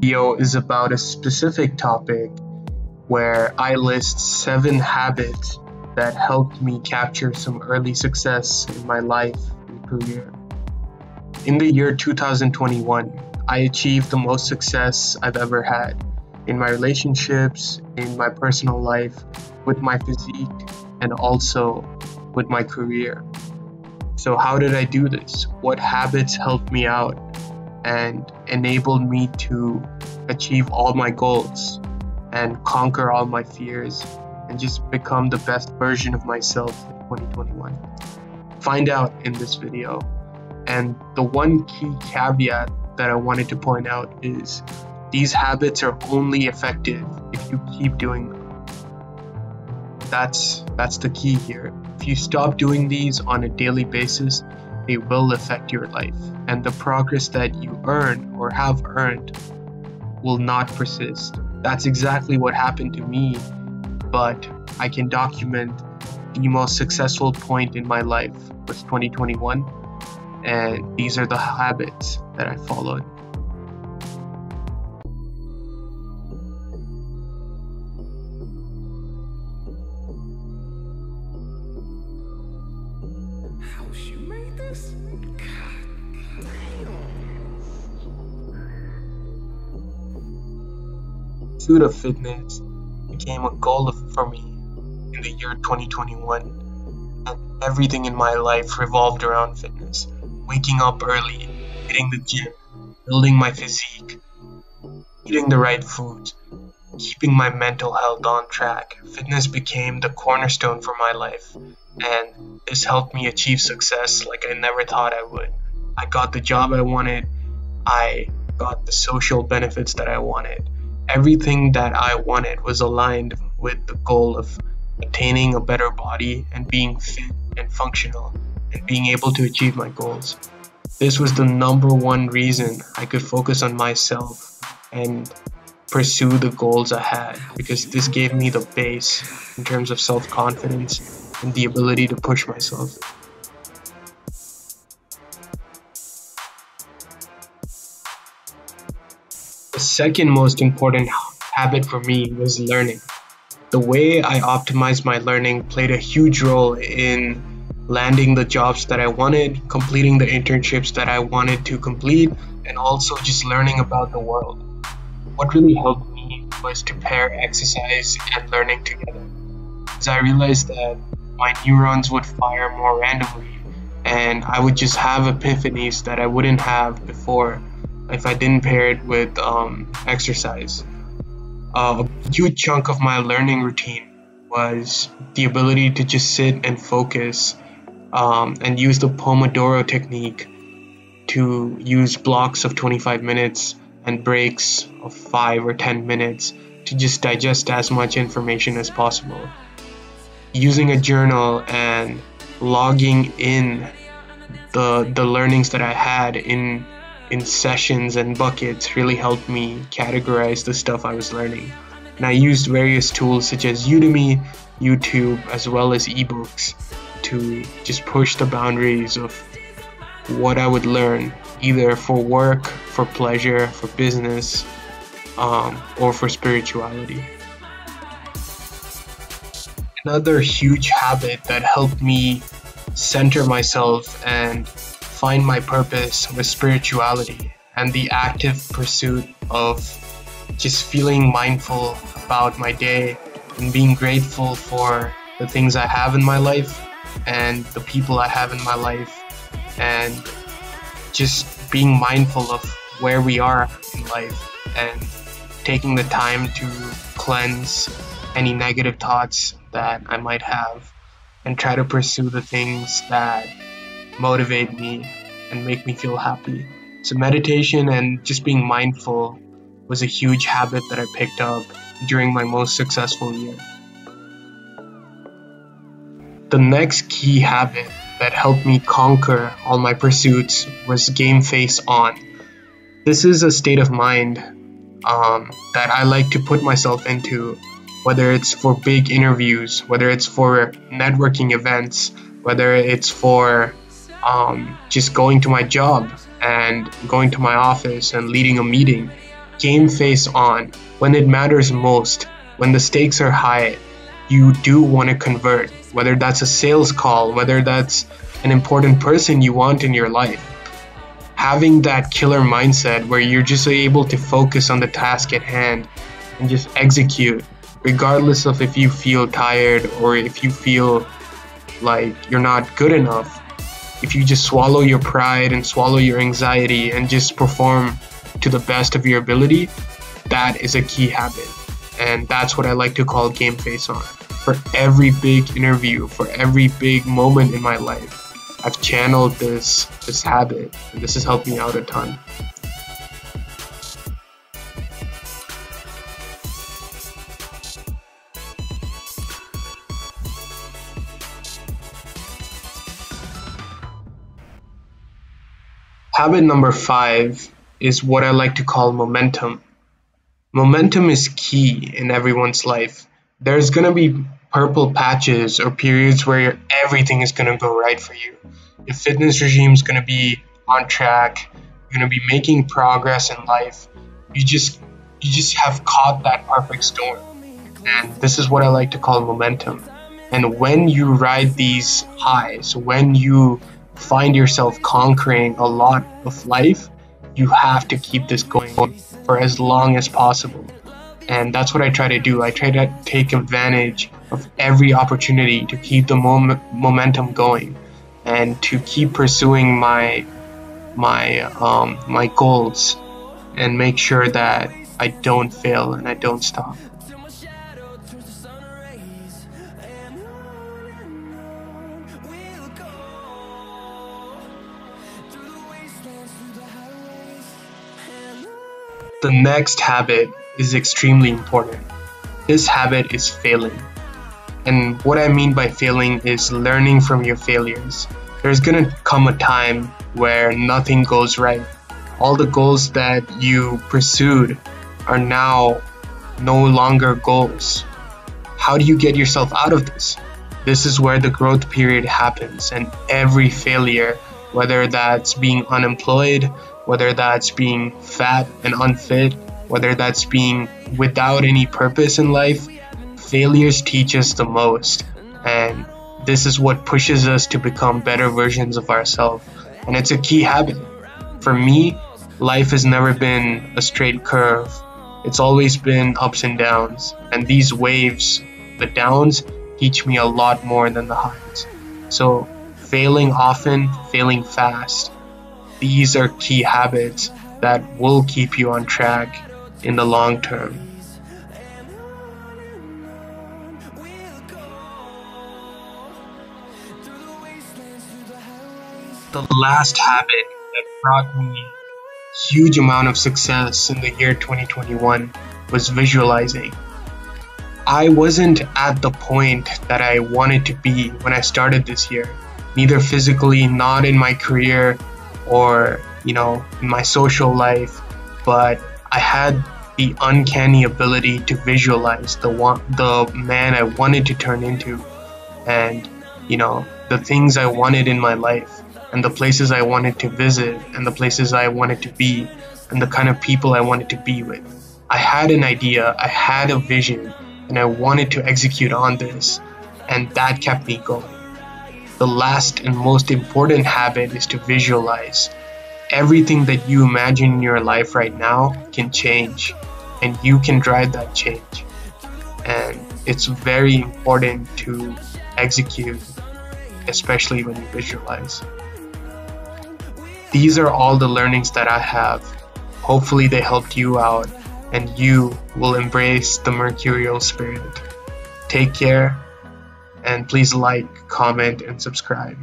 video is about a specific topic where I list seven habits that helped me capture some early success in my life and career. In the year 2021, I achieved the most success I've ever had in my relationships, in my personal life, with my physique, and also with my career. So, how did I do this? What habits helped me out and enabled me to achieve all my goals and conquer all my fears and just become the best version of myself in 2021. Find out in this video. And the one key caveat that I wanted to point out is these habits are only effective if you keep doing them. That's that's the key here. If you stop doing these on a daily basis, they will affect your life, and the progress that you earn or have earned will not persist. That's exactly what happened to me, but I can document the most successful point in my life was 2021, and these are the habits that I followed. pursuit of fitness became a goal for me in the year 2021, and everything in my life revolved around fitness. Waking up early, hitting the gym, building my physique, eating the right foods, keeping my mental health on track. Fitness became the cornerstone for my life, and this helped me achieve success like I never thought I would. I got the job I wanted, I got the social benefits that I wanted everything that I wanted was aligned with the goal of attaining a better body and being fit and functional and being able to achieve my goals. This was the number one reason I could focus on myself and pursue the goals I had because this gave me the base in terms of self confidence and the ability to push myself. The second most important habit for me was learning. The way I optimized my learning played a huge role in landing the jobs that I wanted, completing the internships that I wanted to complete, and also just learning about the world. What really helped me was to pair exercise and learning together. As I realized that my neurons would fire more randomly, and I would just have epiphanies that I wouldn't have before if I didn't pair it with um, exercise. Uh, a huge chunk of my learning routine was the ability to just sit and focus um, and use the Pomodoro technique to use blocks of 25 minutes and breaks of 5 or 10 minutes to just digest as much information as possible. Using a journal and logging in the the learnings that I had in in sessions and buckets really helped me categorize the stuff I was learning. And I used various tools such as Udemy, YouTube, as well as ebooks to just push the boundaries of what I would learn, either for work, for pleasure, for business, um, or for spirituality. Another huge habit that helped me center myself and find my purpose was spirituality and the active pursuit of just feeling mindful about my day and being grateful for the things I have in my life and the people I have in my life and just being mindful of where we are in life and taking the time to cleanse any negative thoughts that I might have and try to pursue the things that motivate me and make me feel happy. So, meditation and just being mindful was a huge habit that I picked up during my most successful year. The next key habit that helped me conquer all my pursuits was game face on. This is a state of mind um, that I like to put myself into, whether it's for big interviews, whether it's for networking events, whether it's for um, just going to my job and going to my office and leading a meeting. Game face on. When it matters most, when the stakes are high, you do want to convert, whether that's a sales call, whether that's an important person you want in your life. Having that killer mindset where you're just able to focus on the task at hand and just execute, regardless of if you feel tired or if you feel like you're not good enough. If you just swallow your pride and swallow your anxiety and just perform to the best of your ability, that is a key habit. And that's what I like to call game face on. For every big interview, for every big moment in my life, I've channeled this this habit and this has helped me out a ton. Habit number five is what I like to call momentum. Momentum is key in everyone's life. There's gonna be purple patches or periods where everything is gonna go right for you. Your fitness regime is gonna be on track. You're gonna be making progress in life. You just you just have caught that perfect storm. And this is what I like to call momentum. And when you ride these highs, when you find yourself conquering a lot of life, you have to keep this going for as long as possible. And that's what I try to do. I try to take advantage of every opportunity to keep the mom- momentum going and to keep pursuing my my um, my goals and make sure that I don't fail and I don't stop. The next habit is extremely important. This habit is failing. And what I mean by failing is learning from your failures. There's gonna come a time where nothing goes right. All the goals that you pursued are now no longer goals. How do you get yourself out of this? This is where the growth period happens, and every failure, whether that's being unemployed, whether that's being fat and unfit, whether that's being without any purpose in life, failures teach us the most. And this is what pushes us to become better versions of ourselves. And it's a key habit. For me, life has never been a straight curve. It's always been ups and downs. And these waves, the downs, teach me a lot more than the highs. So, failing often, failing fast, these are key habits that will keep you on track in the long term. The last habit that brought me huge amount of success in the year 2021 was visualizing. I wasn't at the point that I wanted to be when I started this year, neither physically, not in my career, or you know in my social life but i had the uncanny ability to visualize the one the man i wanted to turn into and you know the things i wanted in my life and the places i wanted to visit and the places i wanted to be and the kind of people i wanted to be with i had an idea i had a vision and i wanted to execute on this and that kept me going the last and most important habit is to visualize. Everything that you imagine in your life right now can change, and you can drive that change. And it's very important to execute, especially when you visualize. These are all the learnings that I have. Hopefully, they helped you out, and you will embrace the mercurial spirit. Take care and please like, comment, and subscribe.